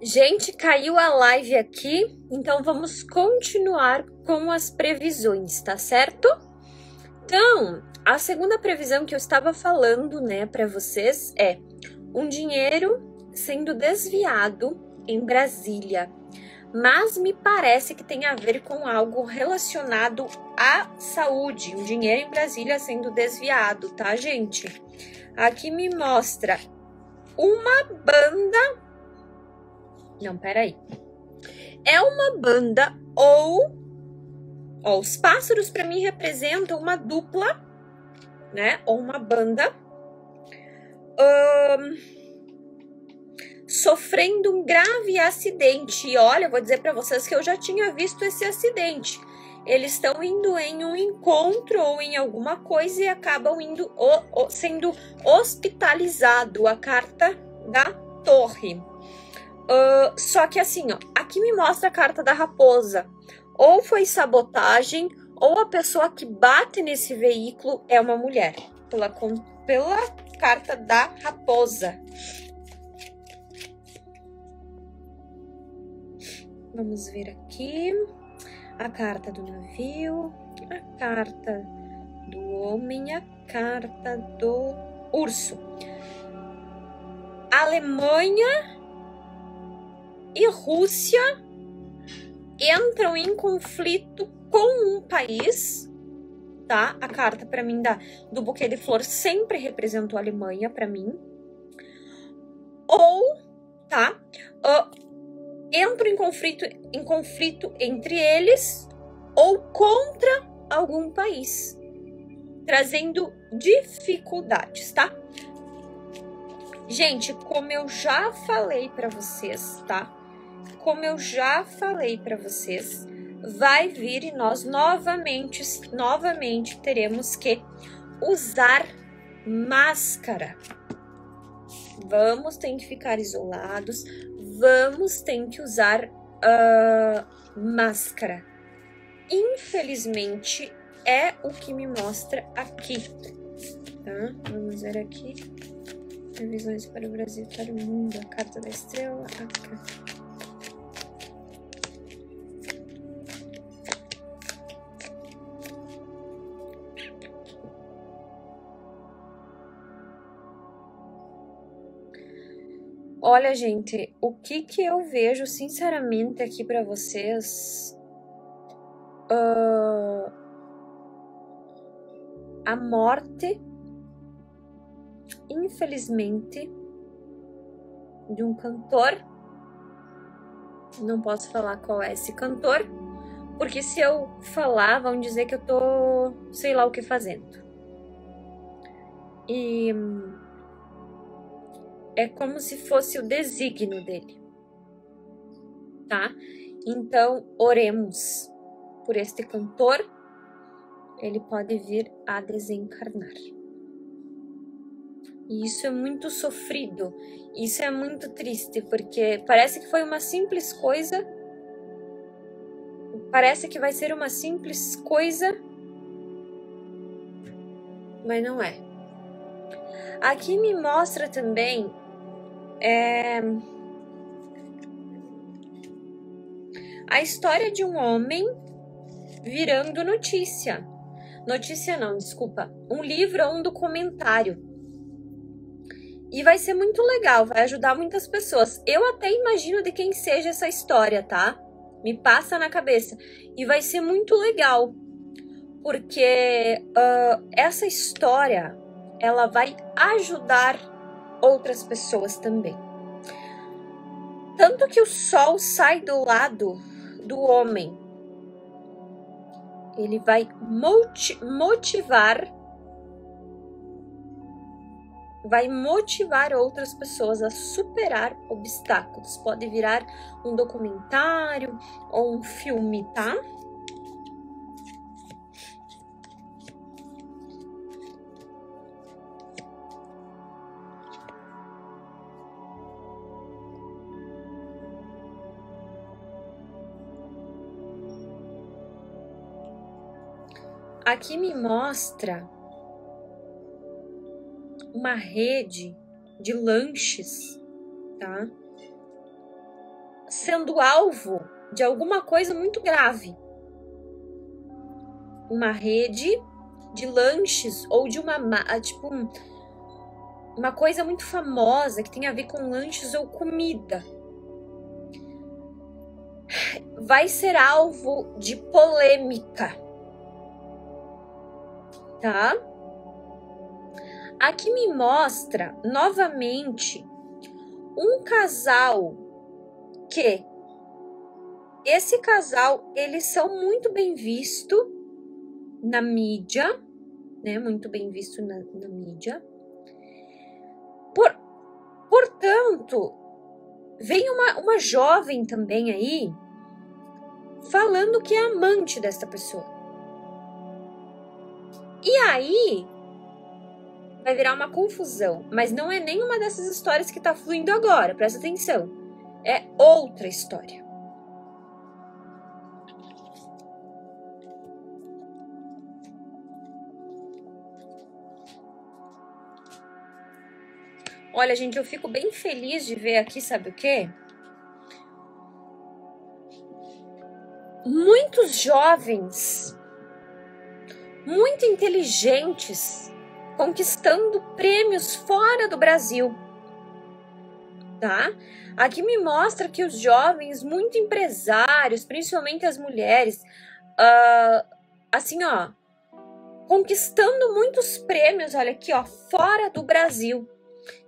Gente, caiu a live aqui, então vamos continuar com as previsões, tá certo? Então, a segunda previsão que eu estava falando, né, para vocês é um dinheiro sendo desviado em Brasília, mas me parece que tem a ver com algo relacionado à saúde, um dinheiro em Brasília sendo desviado, tá, gente? Aqui me mostra uma banda não, peraí. É uma banda ou. Ó, os pássaros para mim representam uma dupla, né? Ou uma banda. Um, sofrendo um grave acidente. E olha, eu vou dizer para vocês que eu já tinha visto esse acidente. Eles estão indo em um encontro ou em alguma coisa e acabam indo sendo hospitalizado. A carta da torre. Uh, só que assim, ó, aqui me mostra a carta da raposa. Ou foi sabotagem, ou a pessoa que bate nesse veículo é uma mulher. Pela, pela carta da raposa. Vamos ver aqui a carta do navio, a carta do homem, a carta do urso. Alemanha e Rússia entram em conflito com um país, tá? A carta para mim da, do buquê de flor sempre representou a Alemanha para mim. Ou, tá? Uh, entram em conflito, em conflito entre eles ou contra algum país, trazendo dificuldades, tá? Gente, como eu já falei para vocês, tá? Como eu já falei para vocês, vai vir e nós novamente, novamente teremos que usar máscara. Vamos ter que ficar isolados, vamos ter que usar uh, máscara. Infelizmente, é o que me mostra aqui. Tá? Vamos ver aqui. Previsões para o Brasil para o mundo. A carta da estrela. A Olha, gente, o que que eu vejo sinceramente aqui para vocês? Uh, a morte, infelizmente, de um cantor. Não posso falar qual é esse cantor, porque se eu falar, vão dizer que eu tô sei lá o que fazendo. E é como se fosse o desígnio dele. Tá? Então, oremos por este cantor, ele pode vir a desencarnar. E isso é muito sofrido, isso é muito triste, porque parece que foi uma simples coisa, parece que vai ser uma simples coisa, mas não é. Aqui me mostra também é a história de um homem virando notícia. Notícia não, desculpa. Um livro ou um documentário. E vai ser muito legal, vai ajudar muitas pessoas. Eu até imagino de quem seja essa história, tá? Me passa na cabeça. E vai ser muito legal, porque uh, essa história ela vai ajudar outras pessoas também. Tanto que o sol sai do lado do homem, ele vai motivar vai motivar outras pessoas a superar obstáculos. Pode virar um documentário ou um filme, tá? Aqui me mostra uma rede de lanches, tá? sendo alvo de alguma coisa muito grave. Uma rede de lanches ou de uma tipo uma coisa muito famosa que tem a ver com lanches ou comida. Vai ser alvo de polêmica. Tá? Aqui me mostra novamente um casal que esse casal eles são muito bem visto na mídia, né? Muito bem visto na, na mídia. Por, portanto, vem uma, uma jovem também aí falando que é amante desta pessoa. Aí vai virar uma confusão, mas não é nenhuma dessas histórias que tá fluindo agora, presta atenção. É outra história. Olha, gente, eu fico bem feliz de ver aqui, sabe o quê? Muitos jovens, muito inteligentes, conquistando prêmios fora do Brasil. Tá? Aqui me mostra que os jovens, muito empresários, principalmente as mulheres, uh, assim, ó, conquistando muitos prêmios, olha aqui, ó, fora do Brasil.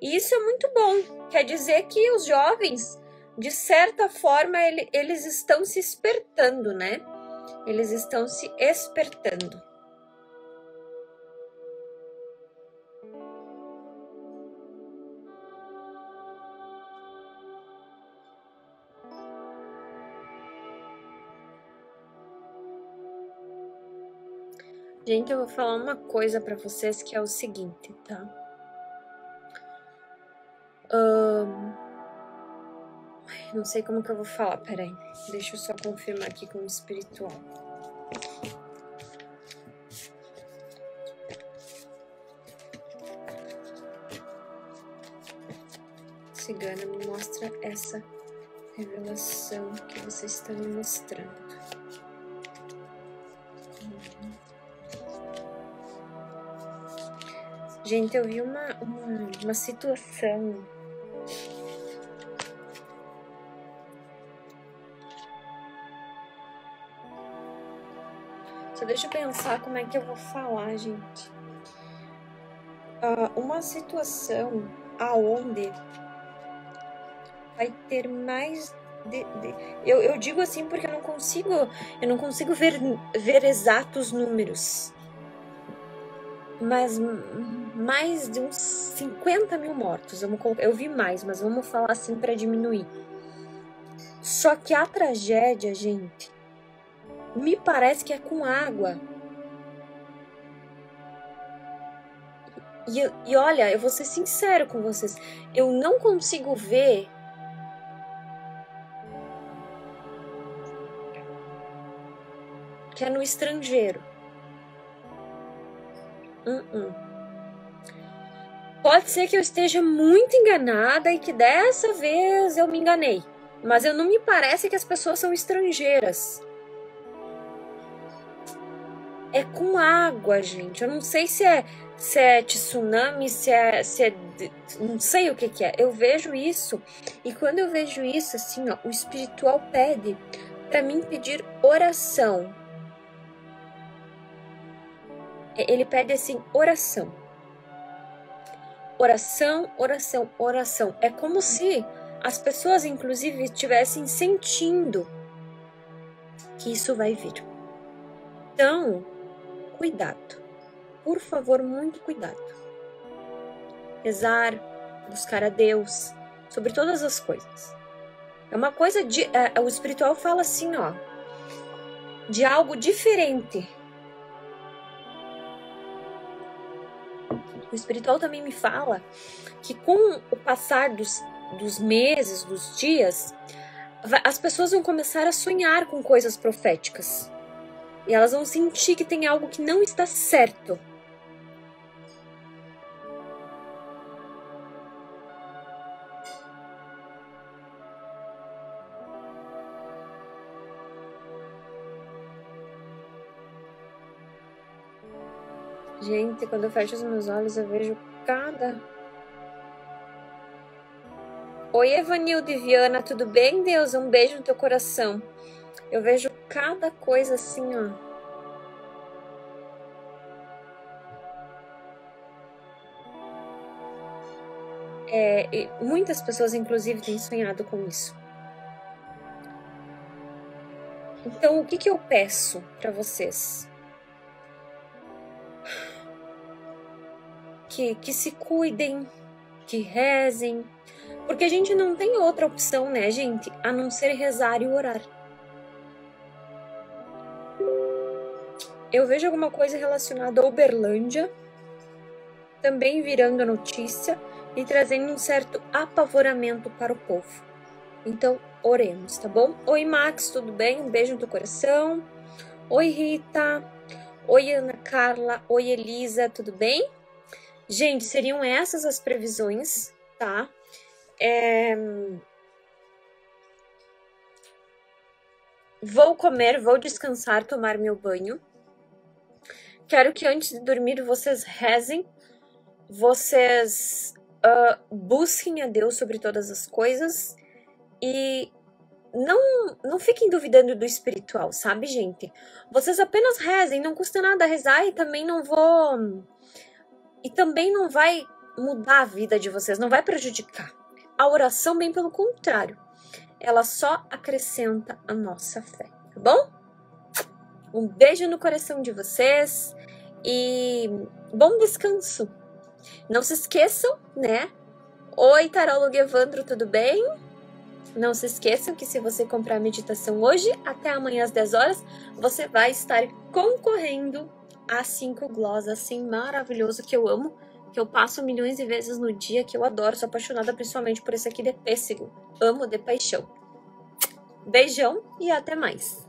E isso é muito bom. Quer dizer que os jovens, de certa forma, ele, eles estão se espertando, né? Eles estão se espertando. Gente, eu vou falar uma coisa para vocês que é o seguinte, tá? Um... Não sei como que eu vou falar, peraí. Deixa eu só confirmar aqui com o espiritual. Cigana me mostra essa revelação que você está me mostrando. Gente, eu vi uma, uma, uma situação Só deixa eu pensar como é que eu vou falar, gente. Uh, uma situação aonde vai ter mais de, de, eu, eu digo assim porque eu não consigo eu não consigo ver, ver exatos números mas mais de uns 50 mil mortos vamos colocar, eu vi mais mas vamos falar assim para diminuir só que a tragédia gente me parece que é com água. E, e olha, eu vou ser sincero com vocês, eu não consigo ver que é no estrangeiro. Uh -uh. Pode ser que eu esteja muito enganada e que dessa vez eu me enganei. Mas eu não me parece que as pessoas são estrangeiras é com água, gente. Eu não sei se é, se é tsunami, se é, se é. Não sei o que, que é. Eu vejo isso. E quando eu vejo isso, assim, ó, o espiritual pede para mim pedir oração. Ele pede assim, oração. Oração, oração, oração. É como se as pessoas, inclusive, estivessem sentindo que isso vai vir. Então, cuidado. Por favor, muito cuidado. Rezar, buscar a Deus sobre todas as coisas. É uma coisa de. É, o espiritual fala assim, ó. De algo diferente. O espiritual também me fala que com o passar dos, dos meses, dos dias, as pessoas vão começar a sonhar com coisas proféticas. E elas vão sentir que tem algo que não está certo. Gente, quando eu fecho os meus olhos, eu vejo cada. Oi, Evanildo e Viana, tudo bem, Deus? Um beijo no teu coração. Eu vejo cada coisa assim, ó. É, muitas pessoas, inclusive, têm sonhado com isso. Então, o que, que eu peço para vocês? Que, que se cuidem, que rezem, porque a gente não tem outra opção, né, gente, a não ser rezar e orar. Eu vejo alguma coisa relacionada a Uberlândia, também virando notícia e trazendo um certo apavoramento para o povo. Então, oremos, tá bom? Oi, Max, tudo bem? Um beijo no teu coração. Oi, Rita. Oi, Ana Carla. Oi, Elisa, tudo bem? Gente, seriam essas as previsões, tá? É... Vou comer, vou descansar, tomar meu banho. Quero que antes de dormir vocês rezem, vocês uh, busquem a Deus sobre todas as coisas e não, não fiquem duvidando do espiritual, sabe, gente? Vocês apenas rezem, não custa nada rezar e também não vou. E também não vai mudar a vida de vocês, não vai prejudicar. A oração, bem pelo contrário, ela só acrescenta a nossa fé, tá bom? Um beijo no coração de vocês e bom descanso! Não se esqueçam, né? Oi, tarólogo Evandro, tudo bem? Não se esqueçam que se você comprar a meditação hoje, até amanhã às 10 horas, você vai estar concorrendo a 5 gloss assim maravilhoso que eu amo, que eu passo milhões de vezes no dia, que eu adoro, sou apaixonada principalmente por esse aqui de pêssego. Amo de paixão. Beijão e até mais.